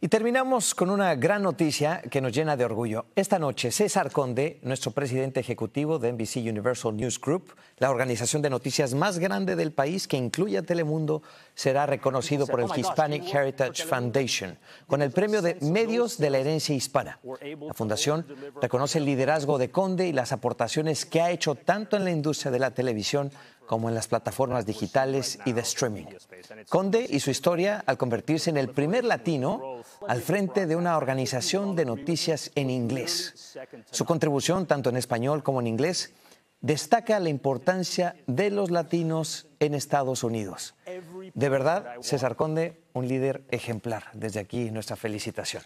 Y terminamos con una gran noticia que nos llena de orgullo. Esta noche, César Conde, nuestro presidente ejecutivo de NBC Universal News Group, la organización de noticias más grande del país que incluye a Telemundo, será reconocido por el Hispanic Heritage Foundation con el premio de Medios de la Herencia Hispana. La fundación reconoce el liderazgo de Conde y las aportaciones que ha hecho tanto en la industria de la televisión como en las plataformas digitales y de streaming. Conde y su historia al convertirse en el primer latino al frente de una organización de noticias en inglés. Su contribución, tanto en español como en inglés, destaca la importancia de los latinos en Estados Unidos. De verdad, César Conde, un líder ejemplar. Desde aquí nuestra felicitación.